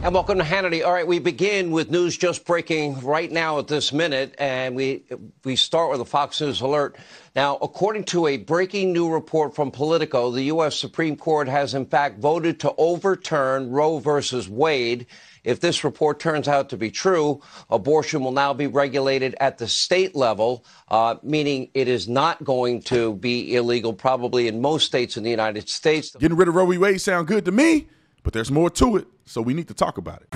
And welcome to Hannity. All right, we begin with news just breaking right now at this minute, and we we start with a Fox News alert. Now, according to a breaking new report from Politico, the U.S. Supreme Court has in fact voted to overturn Roe versus Wade. If this report turns out to be true, abortion will now be regulated at the state level, uh, meaning it is not going to be illegal, probably in most states in the United States. Getting rid of Roe v. Wade sound good to me, but there's more to it, so we need to talk about it.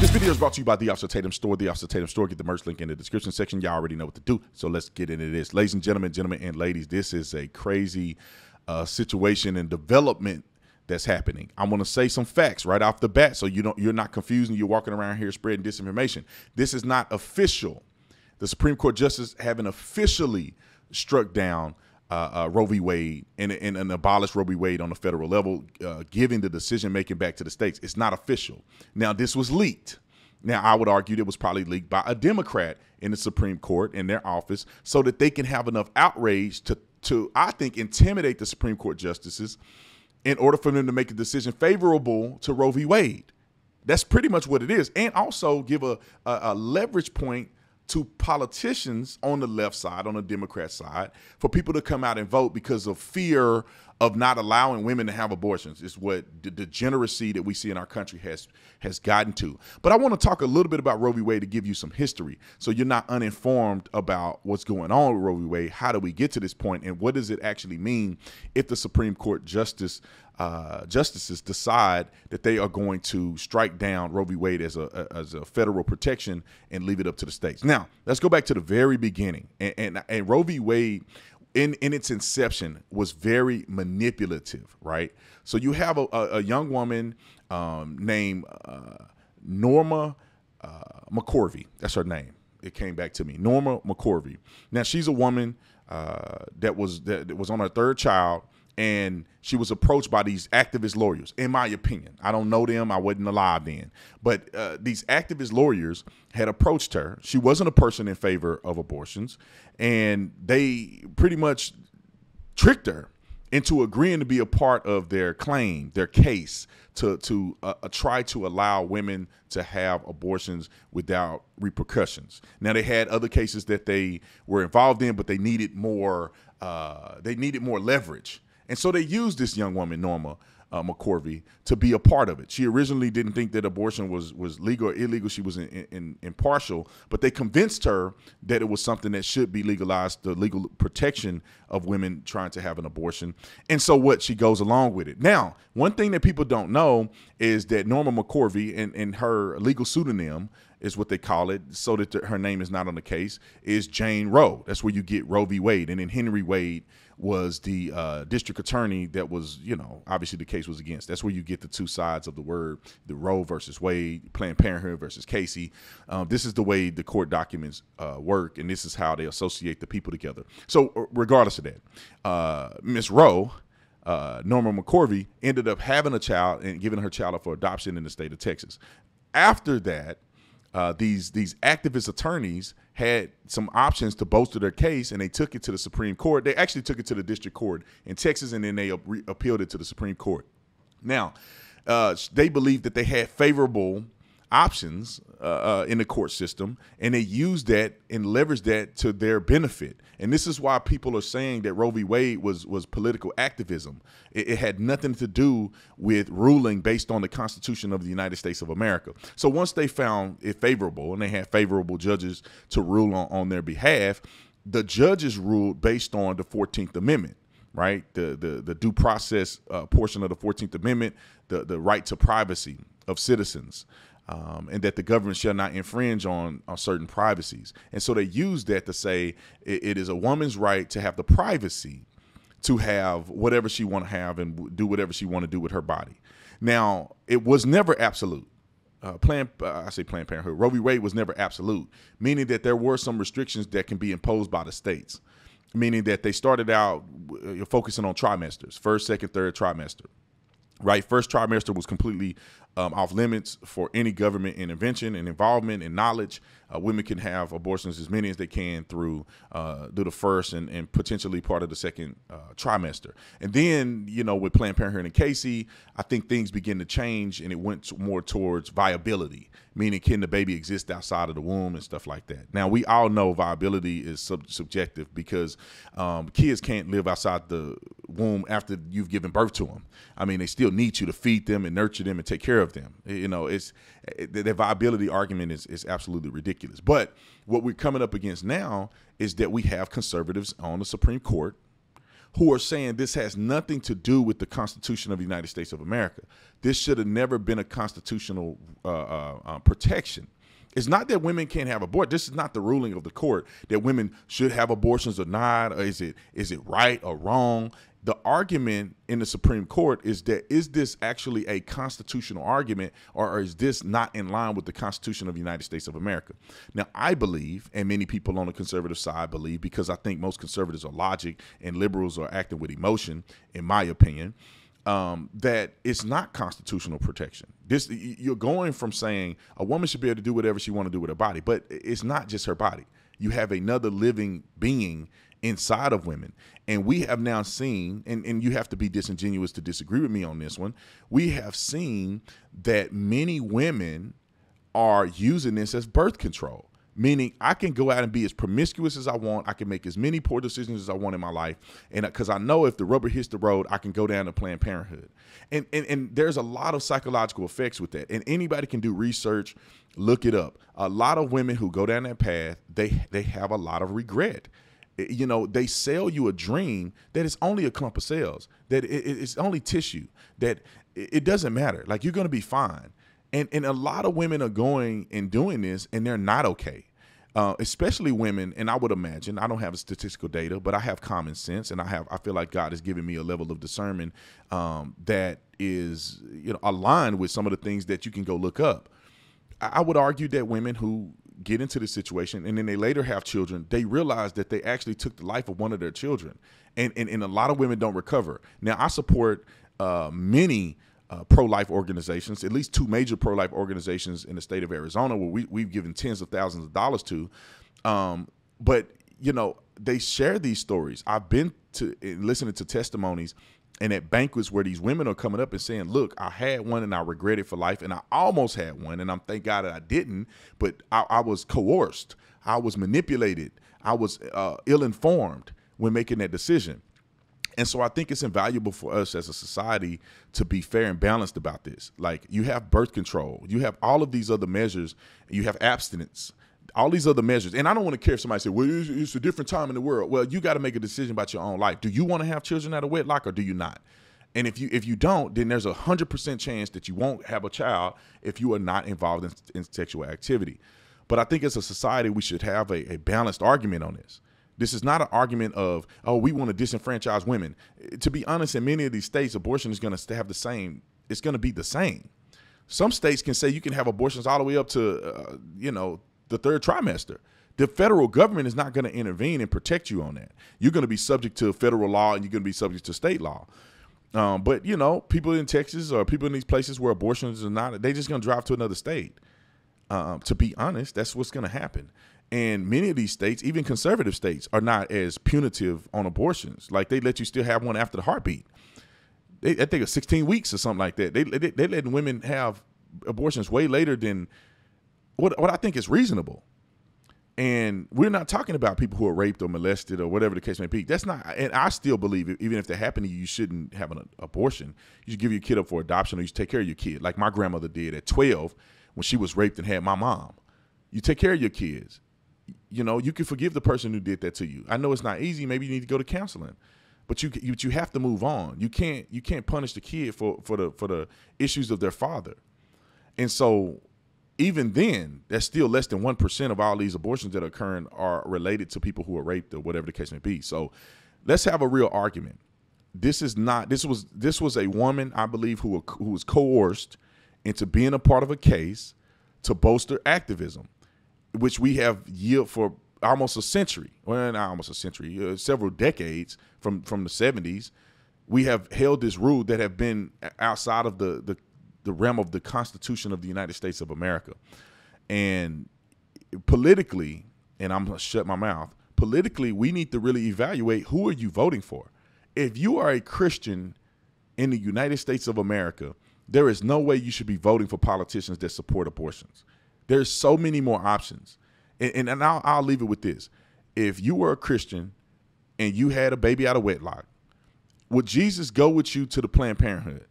This video is brought to you by The Officer Tatum Store. The Officer Tatum Store. Get the merch link in the description section. Y'all already know what to do. So let's get into this. Ladies and gentlemen, gentlemen and ladies, this is a crazy uh, situation and development that's happening. I want to say some facts right off the bat so you don't you're not confused and you're walking around here spreading disinformation. This is not official. The Supreme Court justice haven't officially struck down uh, uh, Roe v. Wade and, and, and abolished Roe v. Wade on the federal level, uh, giving the decision making back to the states. It's not official. Now, this was leaked. Now, I would argue it was probably leaked by a Democrat in the Supreme Court in their office so that they can have enough outrage to, to I think, intimidate the Supreme Court justices in order for them to make a decision favorable to Roe v. Wade. That's pretty much what it is. And also give a, a, a leverage point to politicians on the left side, on the Democrat side, for people to come out and vote because of fear of not allowing women to have abortions is what the degeneracy that we see in our country has has gotten to. But I want to talk a little bit about Roe v. Wade to give you some history, so you're not uninformed about what's going on with Roe v. Wade. How do we get to this point, and what does it actually mean if the Supreme Court justice uh, justices decide that they are going to strike down Roe v. Wade as a as a federal protection and leave it up to the states? Now, let's go back to the very beginning, and and, and Roe v. Wade in in its inception was very manipulative, right? So you have a, a, a young woman um, named uh, Norma uh, McCorvey. That's her name. It came back to me, Norma McCorvey. Now she's a woman uh, that was that was on her third child and she was approached by these activist lawyers in my opinion. I don't know them. I wasn't alive then. But uh, these activist lawyers had approached her. She wasn't a person in favor of abortions. And they pretty much tricked her into agreeing to be a part of their claim their case to to uh, uh try to allow women to have abortions without repercussions. Now they had other cases that they were involved in but they needed more uh, they needed more leverage and so they used this young woman, Norma uh, McCorvey, to be a part of it. She originally didn't think that abortion was was legal or illegal. She was in, in, impartial, but they convinced her that it was something that should be legalized, the legal protection of women trying to have an abortion. And so what she goes along with it. Now, one thing that people don't know is that Norma McCorvey and, and her legal pseudonym is what they call it, so that the, her name is not on the case, is Jane Roe. That's where you get Roe v. Wade. And then Henry Wade was the uh, district attorney that was, you know, obviously the case was against. That's where you get the two sides of the word, the Roe versus Wade, Planned Parenthood versus Casey. Um, this is the way the court documents uh, work, and this is how they associate the people together. So, uh, that, uh, Miss Roe, uh, Norma McCorvey, ended up having a child and giving her child up for adoption in the state of Texas. After that, uh, these these activist attorneys had some options to bolster their case, and they took it to the Supreme Court. They actually took it to the district court in Texas, and then they appealed it to the Supreme Court. Now, uh, they believed that they had favorable options uh, uh, in the court system, and they use that and leverage that to their benefit. And this is why people are saying that Roe v. Wade was was political activism. It, it, had nothing to do with ruling based on the Constitution of the United States of America. So once they found it favorable, and they had favorable judges to rule on, on their behalf, the judges ruled based on the Fourteenth Amendment right? The the the due process uh, portion of the Fourteenth Amendment, the the right to privacy of citizens, um, and that the government shall not infringe on, on certain privacies. And so they use that to say it, it is a woman's right to have the privacy to have whatever she want to have and do whatever she want to do with her body. Now, it was never absolute. Uh, Planned, uh, I say Planned Parenthood. Roe v. Wade was never absolute, meaning that there were some restrictions that can be imposed by the states. Meaning that they started out uh, focusing on trimesters, first, second, third trimester right? First trimester was completely um, off limits for any government intervention and involvement and knowledge. Uh, women can have abortions as many as they can through uh, through the first and, and potentially part of the second uh, trimester. And then, you know, with Planned Parenthood and Casey, I think things begin to change and it went more towards viability, meaning can the baby exist outside of the womb and stuff like that. Now, we all know viability is sub- subjective because um, kids can't live outside the womb after you've given birth to them. I mean, they still need you to feed them and nurture them and take care of them. You know, it's the viability argument is, is absolutely ridiculous. But what we're coming up against now is that we have conservatives on the Supreme Court who are saying this has nothing to do with the Constitution of the United States of America. This should have never been a constitutional uh, uh, uh, protection. It's not that women can't have abortion. This is not the ruling of the court that women should have abortions or not. Or is it is it right or wrong? The argument in the Supreme Court is that is this actually a constitutional argument or is this not in line with the Constitution of the United States of America? Now, I believe, and many people on the conservative side believe, because I think most conservatives are logic and liberals are acting with emotion, in my opinion, um, that it's not constitutional protection. This you're going from saying a woman should be able to do whatever she want to do with her body, but it's not just her body. You have another living being inside of women. And we have now seen, and, and you have to be disingenuous to disagree with me on this one, we have seen that many women are using this as birth control. Meaning, I can go out and be as promiscuous as I want. I can make as many poor decisions as I want in my life, and because I know if the rubber hits the road, I can go down to Planned Parenthood. And, and and there's a lot of psychological effects with that. And anybody can do research, look it up. A lot of women who go down that path, they they have a lot of regret you know they sell you a dream that is only a clump of cells that it's only tissue that it doesn't matter. Like you're going to be fine. And and a lot of women are going and doing this and they're not okay. Uh, especially women and i would imagine i don't have a statistical data but i have common sense and i have i feel like god has given me a level of discernment um, that is you know aligned with some of the things that you can go look up. I would argue that women who get into this situation and then they later have children, they realize that they actually took the life of one of their children. And, and, and a lot of women don't recover. Now, I support uh, many uh, pro life organizations, at least two major pro life organizations in the state of Arizona, where we, we've given tens of thousands of dollars to. Um, but, you know, they share these stories. I've been to listening to testimonies and at banquets where these women are coming up and saying, "Look, I had one and I regret it for life, and I almost had one, and I'm thank God that I didn't, but I, I was coerced, I was manipulated, I was uh, ill-informed when making that decision." And so I think it's invaluable for us as a society to be fair and balanced about this. Like you have birth control, you have all of these other measures, you have abstinence, all these other measures. And I don't want to care if somebody said, well, it's, it's a different time in the world. Well, you got to make a decision about your own life. Do you want to have children out of wedlock or do you not? And if you if you don't, then there's a hundred percent chance that you won't have a child if you are not involved in, in sexual activity. But I think as a society, we should have a, a balanced argument on this. This is not an argument of, oh, we want to disenfranchise women. To be honest, in many of these states, abortion is going to have the same, it's going to be the same. Some states can say you can have abortions all the way up to, uh, you know, the third trimester. The federal government is not going to intervene and protect you on that. You're going to be subject to federal law and you're going to be subject to state law. Um, but you know, people in Texas or people in these places where abortions are not, they just going to drive to another state. Um, to be honest, that's what's going to happen. And many of these states, even conservative states, are not as punitive on abortions. Like they let you still have one after the heartbeat. They, I think it's 16 weeks or something like that. They they, they letting women have abortions way later than what what I think is reasonable. And we're not talking about people who are raped or molested or whatever the case may be. That's not, and I still believe, even if that happened to you, you shouldn't have an abortion. You should give your kid up for adoption or you should take care of your kid, like my grandmother did at 12 when she was raped and had my mom. You take care of your kids. You know, you can forgive the person who did that to you. I know it's not easy. Maybe you need to go to counseling, but you you, you have to move on. You can't you can't punish the kid for for the for the issues of their father. And so even then, that's still less than 1% of all these abortions that are occurring are related to people who are raped or whatever the case may be. So let's have a real argument. This is not this was this was a woman, I believe, who who was coerced into being a part of a case to bolster activism, which we have yield for almost a century, well, not almost a century, uh, several decades from from the 70s we have held this rule that have been outside of the the, the realm of the Constitution of the United States of America, and politically, and I'm gonna shut my mouth. Politically, we need to really evaluate who are you voting for. If you are a Christian in the United States of America, there is no way you should be voting for politicians that support abortions. There's so many more options. And, and, and I'll, I'll leave it with this. If you were a Christian and you had a baby out of wedlock, would Jesus go with you to the Planned Parenthood?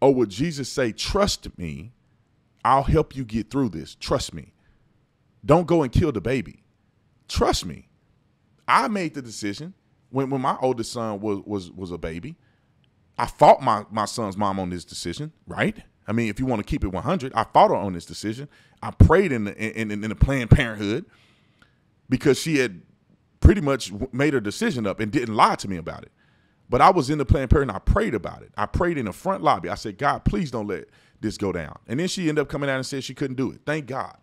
Or would Jesus say, Trust me, I'll help you get through this. Trust me. Don't go and kill the baby. Trust me. I made the decision when, when my oldest son was, was, was a baby. I fought my, my son's mom on this decision, right? I mean, if you want to keep it 100, I fought her on this decision. I prayed in the, in, in, in the Planned Parenthood because she had pretty much made her decision up and didn't lie to me about it. But I was in the Planned Parenthood and I prayed about it. I prayed in the front lobby. I said, God, please don't let this go down. And then she ended up coming out and said she couldn't do it. Thank God.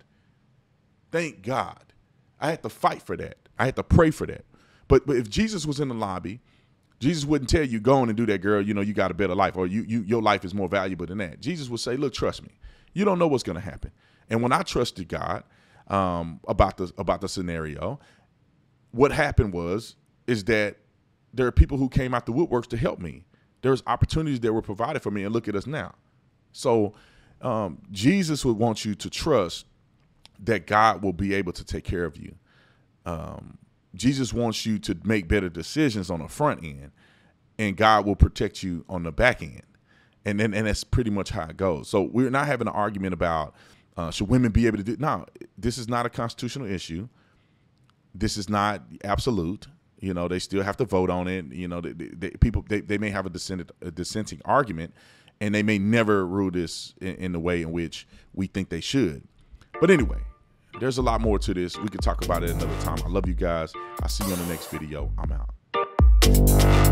Thank God. I had to fight for that. I had to pray for that. But, but if Jesus was in the lobby Jesus wouldn't tell you go on and do that, girl. You know you got a better life, or you you your life is more valuable than that. Jesus would say, look, trust me. You don't know what's going to happen. And when I trusted God um, about the about the scenario, what happened was is that there are people who came out the woodworks to help me. There's opportunities that were provided for me, and look at us now. So um, Jesus would want you to trust that God will be able to take care of you. Um, Jesus wants you to make better decisions on the front end, and God will protect you on the back end. And then and that's pretty much how it goes. So we're not having an argument about uh, should women be able to do. No, this is not a constitutional issue. This is not absolute. You know, they still have to vote on it. You know, they, they, people they, they may have a, dissented, a dissenting argument, and they may never rule this in, in the way in which we think they should. But anyway, there's a lot more to this. We could talk about it another time. I love you guys. I'll see you on the next video. I'm out.